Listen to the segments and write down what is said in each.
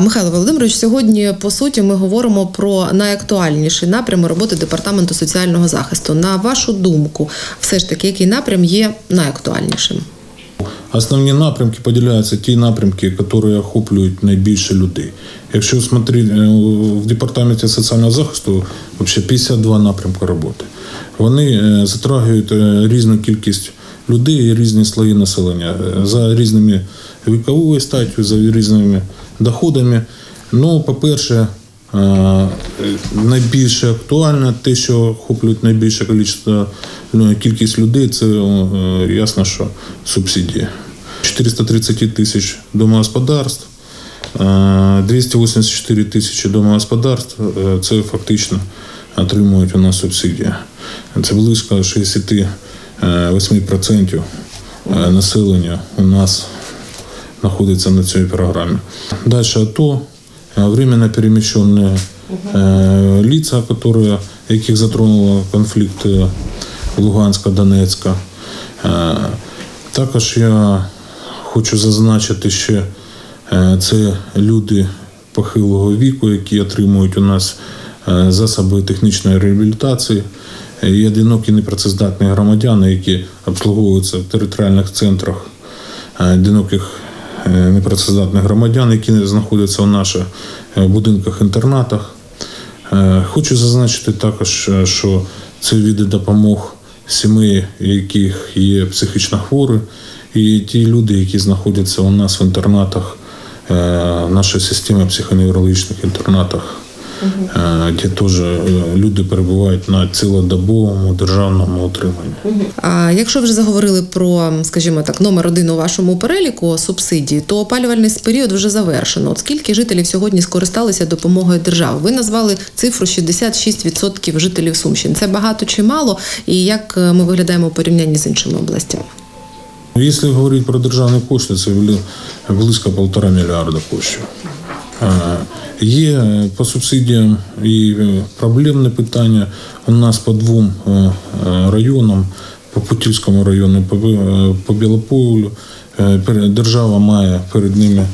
Михайло Володимирович, сьогодні по суті ми говоримо про найактуальніші напрями роботи департаменту соціального захисту. На вашу думку, все ж таки, який напрям є найактуальнішим? Основні напрямки поділяються ті напрямки, які охоплюють найбільше людей. Якщо смотрети е, в департаменті соціального захисту, взагалі 52 напрямки роботи. Вони е, затрагивають е, різну кількість людей і різні слої населення е, за різними віковою статтю, за різними доходами. Ну, по-перше, е, найбільше актуальне те, що охоплюють найбільше ну, кількість людей, це е, ясно, що субсидії. 430 тисяч домогосподарств, 284 тисячі домогосподарств це фактично отримують у нас субсидії. Це близько 60 8% е, населення у нас знаходиться на цій програмі. Далі АТО е, временно переміщені е, ліца, яких затронуло конфлікт Луганська, Донецька. Також я хочу зазначити, що це люди похилого віку, які отримують у нас засоби технічної реабілітації. І одинокі непрацездатні громадяни, які обслуговуються в територіальних центрах е, одиноких е, непрацездатних громадян, які знаходяться у наших е, будинках-інтернатах. Хочу зазначити також, що це види допомог сімей, яких є психічно хворі, і ті люди, які знаходяться у нас в інтернатах, нашої системи психоневрологічних інтернатах, е, де теж е, люди перебувають на цілодобовому державному утриманні. А якщо вже заговорили про, скажімо так, номер один у вашому переліку субсидій, то опалювальний період вже завершено. От скільки жителів сьогодні скористалися допомогою держави? Ви назвали цифру 66% жителів Сумщини. Це багато чи мало? І як е, ми виглядаємо у порівнянні з іншими областями? Якщо говорити про державні кошти, це бли- близько полтора мільярда коштів. Є е, по субсидіям і е, проблемне питання у нас по двом е, районам, по Путівському району, по, Бі- Білополю. Держава має перед ними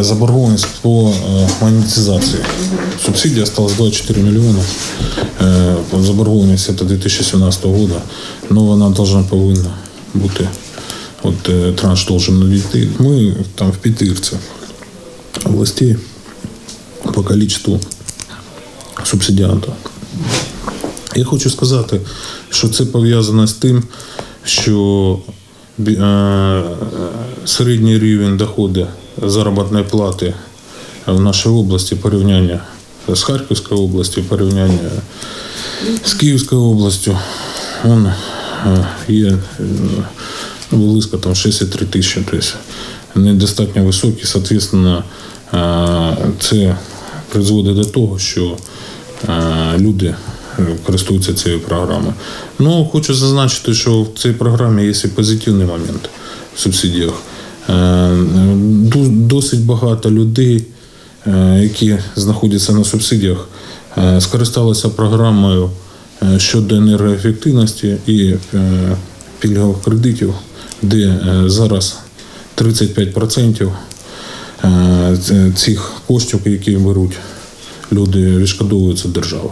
заборгованість по монетизації. Субсидія осталась 24 мільйони. Заборгованість це 2017 року, але вона повинна бути. От транш должен надійти. Ми там в п'ятірці областей по количеству субсидіантів. Я хочу сказати, що це пов'язано з тим, що е, середній рівень доходу заробітної плати в нашій області порівняння з Харківською областю, порівняння з Київською областю, він є е, ну, близько там 63 тисячі, тобто недостатньо високий, соответственно, це призводить до того, що люди е, користуються цією програмою. Ну, хочу зазначити, що в цій програмі є і позитивний момент в субсидіях. Е, Досить багато людей, е, які знаходяться на субсидіях, скористалися програмою щодо енергоефективності і пільгових кредитів, де зараз 35% е, ц- цих коштів, які беруть люди, відшкодовуються державою.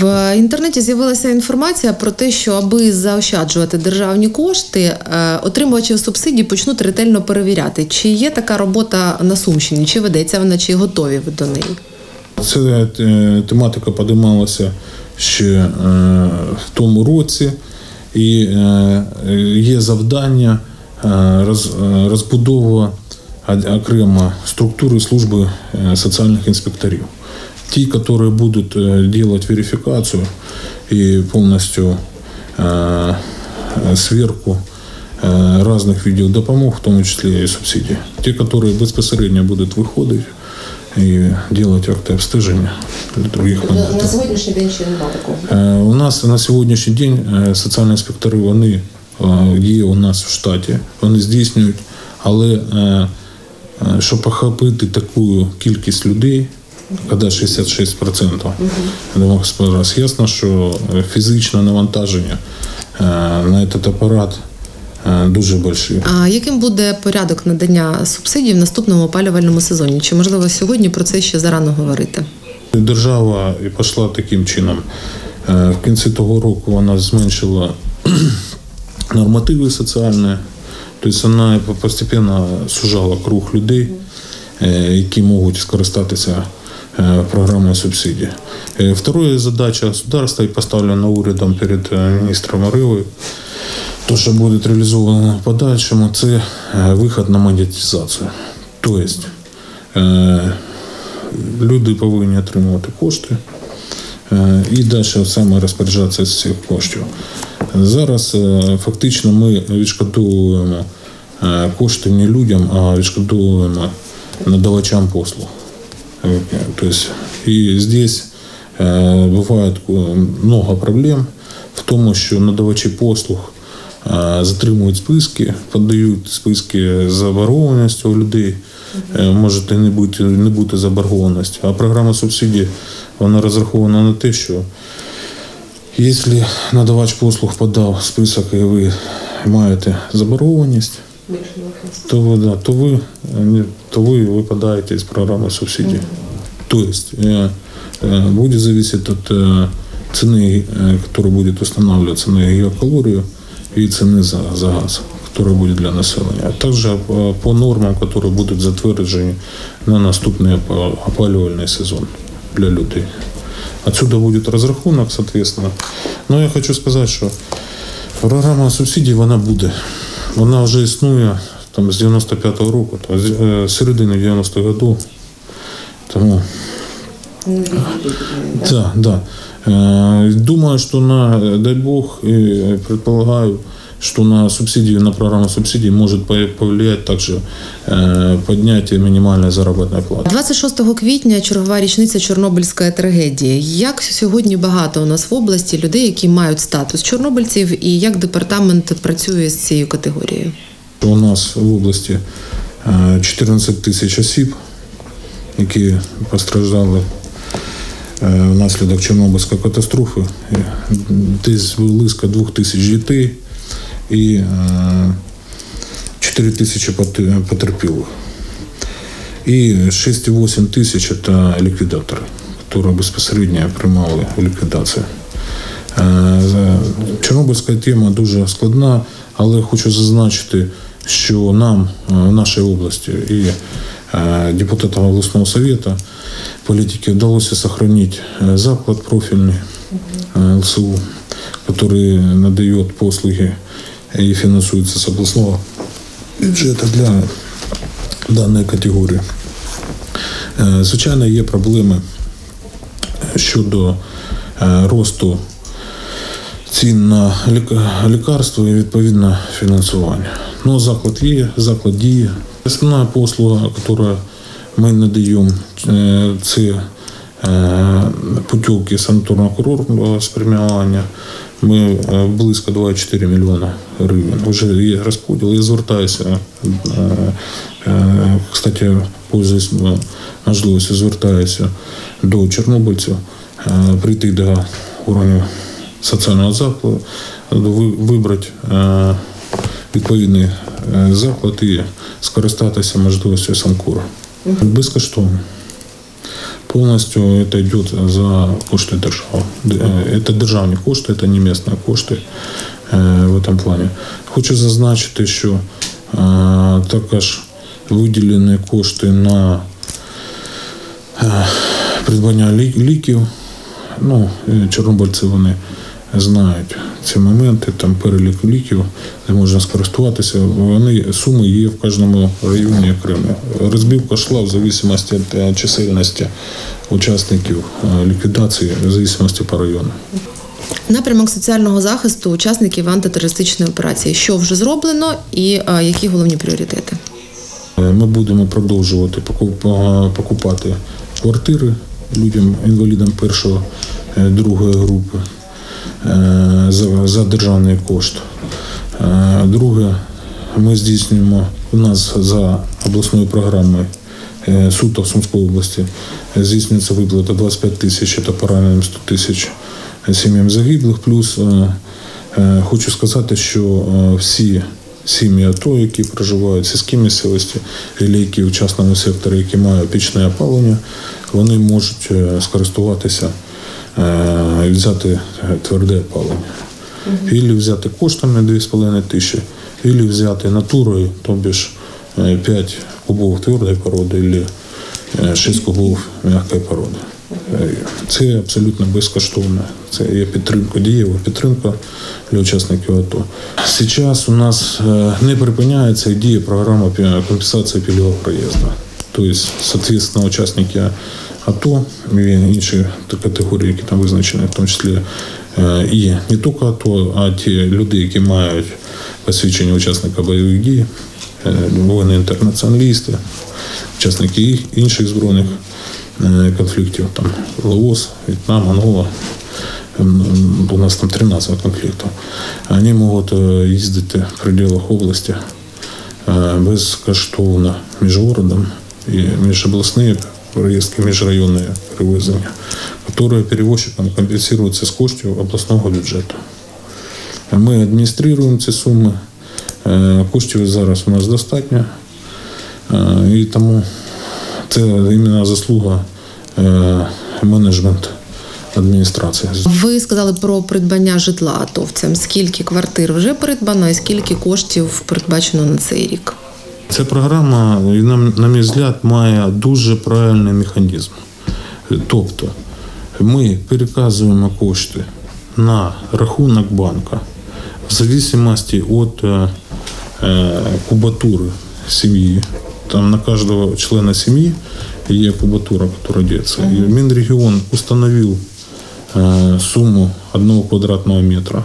В інтернеті з'явилася інформація про те, що аби заощаджувати державні кошти, е, отримувачів субсидій почнуть ретельно перевіряти, чи є така робота на Сумщині, чи ведеться вона, чи готові ви до неї. Ця е, тематика подималася ще е, в тому році, і е, є завдання е, роз- е, розбудова од- окремо структури служби е, соціальних інспекторів. Ті, які будуть е, делать верифікацію і повністю сверку е, різних видів допомог, в тому числі і субсидій. Ті, які безпосередньо будуть виходити і робити акти обстеження для других моментів. сьогоднішній день ще немає такого. У нас на сьогоднішній день соціальні інспектори вони є у нас в штаті, вони здійснюють, але щоб охопити таку кількість людей, коли 66% домогосподарств, ясно, що е, фізичне навантаження е, на цей апарат е, дуже великі. А яким буде порядок надання субсидій в наступному опалювальному сезоні? Чи можливо сьогодні про це ще зарано говорити? Держава і пішла таким чином. Е, В кінці того року вона зменшила нормативи соціальні, тобто вона постійно сужала круг людей, е, які можуть скористатися е, програмою субсидій. Е, задача государства і поставлена урядом перед міністром Риви, то, що буде реалізовано в подальшому, це вихід на монетизацію. Тобто люди повинні отримувати кошти і далі саме розпоряджатися з цих коштів. Зараз е, фактично ми відшкодовуємо е, кошти не людям, а відшкодовуємо надавачам послуг. Тобто, і здесь буває много проблем в тому, що надавачі послуг затримують списки, подають списки з заборгованістю у людей. Може не бути, не бути заборгованості. А програма субсидій вона розрахована на те, що якщо надавач послуг подав список і ви маєте заборгованість, то ви, да, то ви, е, не- то ви випадаєте з програми субсидій. Тобто э, э, будет зависеть от э, цены, э, которая будет устанавливаться на геокалорию и цены за, за газ, которая будет для населения. А также э, по нормам, которые будут затверджені на наступний опа- опалювальний сезон для людей. Отсюда будет розрахунок, соответственно. Но я хочу сказати, що програма субсидій вона буде. Вона вже існує там, з 95-го року, то, з е, середини 90-х років. Тому да, да. Э, Думаю, что на, дай бог, и предполагаю, что на субсидии, на программу субсидий может по- повлиять также э, поднятие минимальной заработной платы. 26 квітня чергова річниця Чорнобильської трагедії. Як сьогодні багато у нас в області людей, які мають статус чорнобильців, і як департамент працює з цією категорією? У нас в області е, 14 тисяч осіб, які постраждали е, внаслідок Чорнобильської катастрофи. Е, Десь близько 2 тисяч дітей і е, 4 тисячі потерпілих. І 6,8 тисяч – це ліквідатори, які безпосередньо приймали в ліквідації. Е, Чорнобильська тема дуже складна, але хочу зазначити, що нам е, в нашій області і е, депутатам обласного совета політики вдалося е, заклад профільний е, ЛСУ, який надає послуги і фінансується з обласного бюджету для даної категорії. Е, Звичайно, є проблеми щодо е, росту цін на ліка- лікарства і відповідно фінансування. Ну, заклад є, заклад діє. Основна послуга, яку ми надаємо, це путівки санаторно-курортного спрямування. Ми е, близько 24 мільйона гривень. Вже є розподіл. Я звертаюся, е, е, кстати, пользуюсь можливістю, звертаюся до чорнобильців прийти до органів соціального закладу, вибрати відповідний заклад і скористатися можливістю санкуру. Безкоштовно. Полностью это идет за кошти держави. Д- е, Это державні кошти, це не місні кошти е, в этом плані. Хочу зазначити, що е, також виділені кошти на е, придбання лі- ліків. Ну, е, чорнобильці вони знають ці моменти, там перелік ліків, де можна скористуватися. Вони суми є в кожному районі окремо. Розбивка йшла в залежності від е, чисельності учасників е, ліквідації, в залежності по району. Напрямок соціального захисту учасників антитерористичної операції. Що вже зроблено, і які головні пріоритети? Е, Ми будемо продовжувати покупати квартири людям, інвалідам першої, е, другої групи е, за, за державний кошт. Е, Друге, ми здійснюємо у нас за обласною програмою е, суто в Сумській області е, здійснюється виплата 25 тисяч та пораненим 100 тисяч сім'ям загиблих. Плюс е, е, хочу сказати, що е, всі сім'ї АТО, які проживають в сільській місцевості, які в частному секторі, які мають опічне опалення, вони можуть е, скористуватися е, взяти е, тверде опалення. Ілі взяти коштами 2,5 тисячі, ілі взяти натурою, тобі ж 5 кубов твердої породи, або 6 кубов м'якої породи. Е, Це абсолютно безкоштовно. Це є підтримка, дієва підтримка для учасників АТО. Зараз у нас е, не припиняється і діє програма компенсації пільгового проїзду. Тобто, соответственно, учасники АТО і інші категорії, які там визначені, в тому числі і не тільки АТО, а ті люди, які мають посвідчення учасника бойових дій, е, воїни-інтернаціоналісти, учасники інших збройних е, конфліктів, там Лаос, В'єтнам, Ангола. У нас там 13 конфліктів. Вони можуть їздити в пределах області безкоштовно між городом і міжобласні проїздки, міжрайонні перевезення, які перевозчикам компенсуються з коштів обласного бюджету. Ми адмініструємо ці суми. Е, Коштів зараз у нас достатньо. Е, І тому це іменно заслуга е, менеджменту адміністрації. Ви сказали про придбання житла атовцям. Скільки квартир вже придбано і скільки коштів передбачено на цей рік? Ця програма, на, на мій взгляд, має дуже правильний механізм. Тобто ми переказуємо кошти на рахунок банка в зависимости від е, е, кубатури сім'ї. Там на кожного члена сім'ї є кубатура, яка дається. І Мінрегіон установив сумму одного квадратного метра.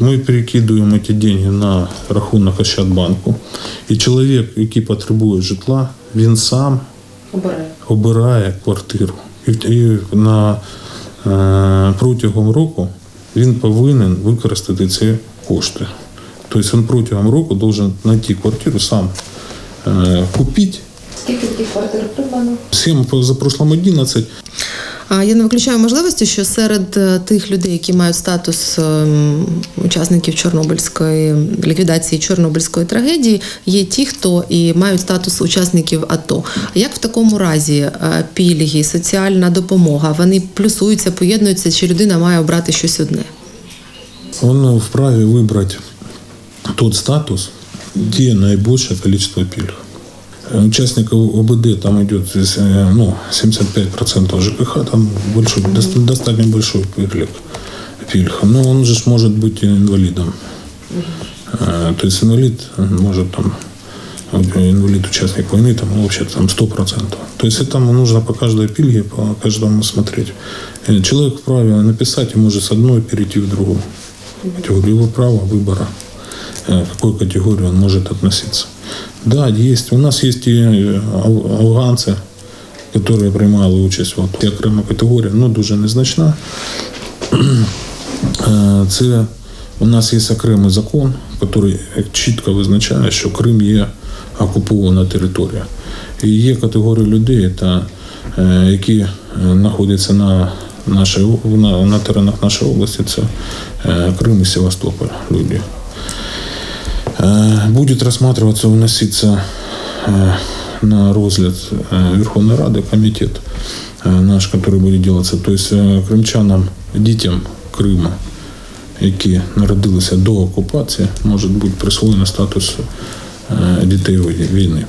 Мы перекидываем эти деньги на рахунок Ощадбанку. І чоловік, який потребує житла, він сам обирає квартиру. І, і на, е, протягом року він повинен використати ці кошти. Тобто він протягом року должен знайти квартиру сам е, купити. Скільки таких квартир придбано? Всім за прошлом 11 А я не виключаю можливості, що серед е, тих людей, які мають статус ем, учасників Чорнобильської ліквідації Чорнобильської трагедії, є ті, хто і мають статус учасників АТО. Як в такому разі е, пільги, соціальна допомога, вони плюсуються, поєднуються, чи людина має обрати щось одне? Он вправе выбрать тот статус, где наибольшее количество пильг. Э, Участников ОБД там идет э, ну, 75% ЖКХ, там большой, доста- достаточно большой пильг. пильг. Но он же ж может быть инвалидом. Э, То есть инвалид э, может там э, инвалид участник войны, там ну, вообще там 100%. То есть это нужно по каждой пильге, по каждому смотреть. Э, Человек вправе написать и может с одной перейти в другую категорию. Его право выбора, э, к какой категории он может относиться. Да, есть. У нас есть и э, аф- афганцы, которые приймали участь. От. Є окрема категорія, ну дуже незначна. Е, Це у нас є окремий закон, який чітко визначає, що Крим є окупована територія. І є категорія людей, та, е, які е, знаходяться на, нашій, об- на, на теренах нашої області, це е, Крим і Севастополь люди. Э, Будет рассматриваться, выноситься э, на розгляд э, Верховной Рады комитет э, наш, который будет делаться. То есть э, кримчанам, дітям Криму, які народилися до окупації, може бути присвоєно статус е, дітей війни.